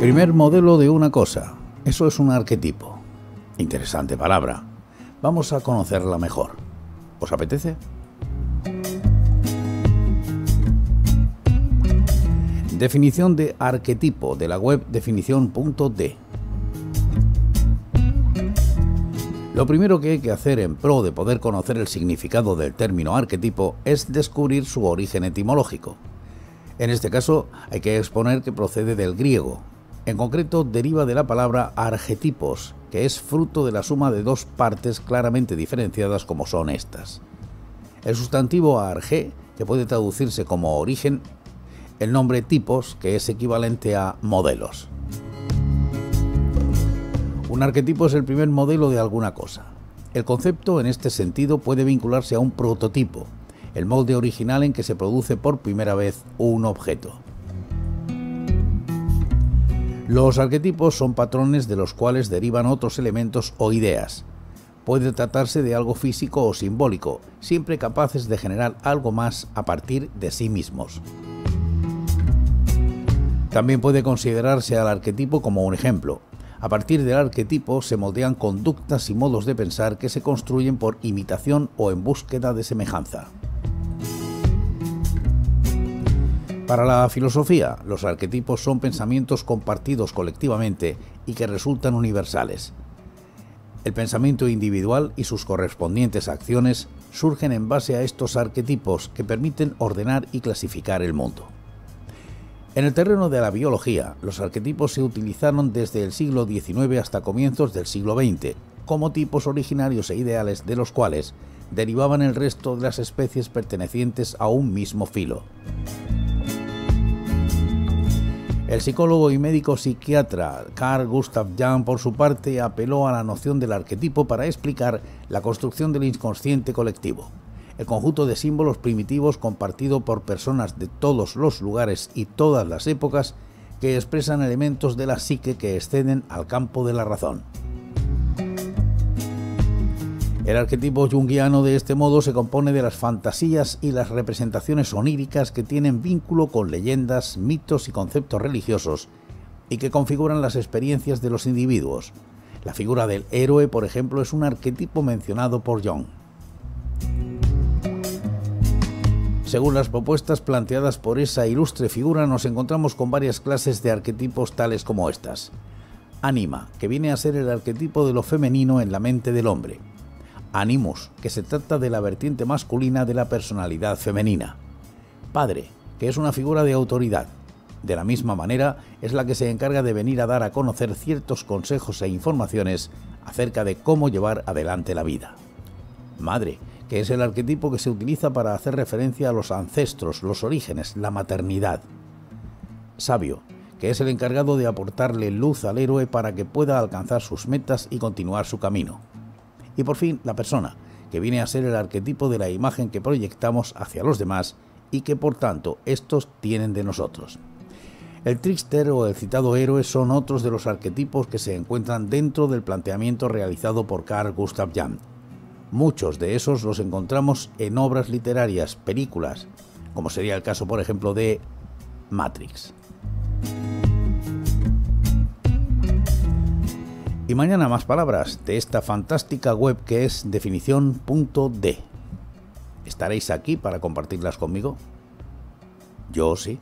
Primer modelo de una cosa. Eso es un arquetipo. Interesante palabra. Vamos a conocerla mejor. ¿Os apetece? Definición de arquetipo de la web definición.d. Lo primero que hay que hacer en pro de poder conocer el significado del término arquetipo es descubrir su origen etimológico. En este caso hay que exponer que procede del griego. En concreto deriva de la palabra argetipos, que es fruto de la suma de dos partes claramente diferenciadas como son estas. El sustantivo arge, que puede traducirse como origen, el nombre tipos, que es equivalente a modelos. Un arquetipo es el primer modelo de alguna cosa. El concepto en este sentido puede vincularse a un prototipo, el molde original en que se produce por primera vez un objeto. Los arquetipos son patrones de los cuales derivan otros elementos o ideas. Puede tratarse de algo físico o simbólico, siempre capaces de generar algo más a partir de sí mismos. También puede considerarse al arquetipo como un ejemplo. A partir del arquetipo se moldean conductas y modos de pensar que se construyen por imitación o en búsqueda de semejanza. Para la filosofía, los arquetipos son pensamientos compartidos colectivamente y que resultan universales. El pensamiento individual y sus correspondientes acciones surgen en base a estos arquetipos que permiten ordenar y clasificar el mundo. En el terreno de la biología, los arquetipos se utilizaron desde el siglo XIX hasta comienzos del siglo XX, como tipos originarios e ideales de los cuales derivaban el resto de las especies pertenecientes a un mismo filo. El psicólogo y médico psiquiatra Carl Gustav Jung, por su parte, apeló a la noción del arquetipo para explicar la construcción del inconsciente colectivo el conjunto de símbolos primitivos compartido por personas de todos los lugares y todas las épocas que expresan elementos de la psique que exceden al campo de la razón. El arquetipo junguiano de este modo se compone de las fantasías y las representaciones oníricas que tienen vínculo con leyendas, mitos y conceptos religiosos y que configuran las experiencias de los individuos. La figura del héroe, por ejemplo, es un arquetipo mencionado por Jung. Según las propuestas planteadas por esa ilustre figura, nos encontramos con varias clases de arquetipos tales como estas. Anima, que viene a ser el arquetipo de lo femenino en la mente del hombre. Animus, que se trata de la vertiente masculina de la personalidad femenina. Padre, que es una figura de autoridad. De la misma manera, es la que se encarga de venir a dar a conocer ciertos consejos e informaciones acerca de cómo llevar adelante la vida. Madre, que es el arquetipo que se utiliza para hacer referencia a los ancestros, los orígenes, la maternidad. Sabio, que es el encargado de aportarle luz al héroe para que pueda alcanzar sus metas y continuar su camino. Y por fin, la persona, que viene a ser el arquetipo de la imagen que proyectamos hacia los demás y que por tanto estos tienen de nosotros. El trickster o el citado héroe son otros de los arquetipos que se encuentran dentro del planteamiento realizado por Carl Gustav Jung Muchos de esos los encontramos en obras literarias, películas, como sería el caso, por ejemplo, de Matrix. Y mañana más palabras de esta fantástica web que es definición.d. ¿Estaréis aquí para compartirlas conmigo? Yo sí.